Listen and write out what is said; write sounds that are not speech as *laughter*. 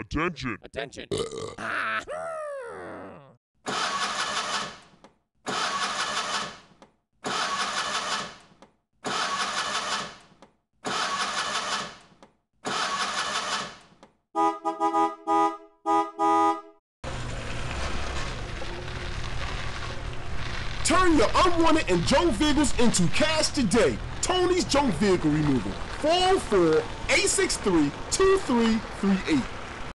Attention. Attention. *laughs* Turn your unwanted and junk vehicles into cash today. Tony's Junk Vehicle Removal. 404 863 2338.